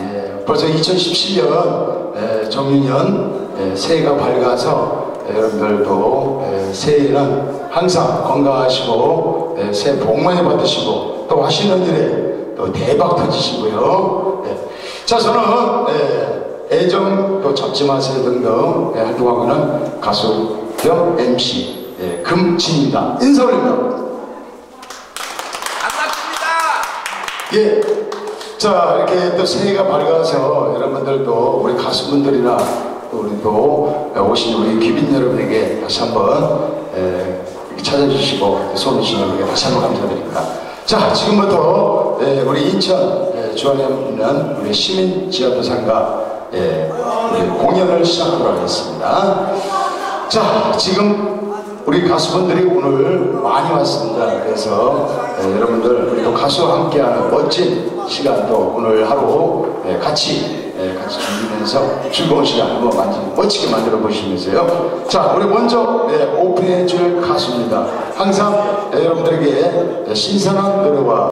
예, 벌써 2017년 예, 정유년 예, 새해가 밝아서 예, 여러분들도 예, 새해에는 항상 건강하시고 예, 새해 복 많이 받으시고 또 하시는 일에 또 대박 터지시고요. 예. 자 저는 예, 애정 또 잡지 마세요 등등 예, 활동하고 있는 가수 겸 MC 예, 금진입니다. 인사 올립니다. 반갑습니다. 예. 자, 이렇게 또 새해가 밝아서 여러분들도 우리 가수분들이나 또 우리 또 오신 우리 귀빈 여러분에게 다시 한번 에, 이렇게 찾아주시고 주신 여러분에게 다시 한번 감사드립니다. 자, 지금부터 에, 우리 인천 에, 주안에 있는 우리 시민 지하도상가 에, 우리 공연을 시작하도록 하겠습니다. 자, 지금 우리 가수분들이 오늘 많이 왔습니다. 그래서 예, 여러분들 또 가수와 함께하는 멋진 시간도 오늘 하루 예, 같이 예, 같이 즐기면서 즐거운 시간 한번 만지, 멋지게 만들어 보시면서요. 자, 우리 먼저 예, 오픈해 줄 가수입니다. 항상 예, 여러분들에게 예, 신선한 노래와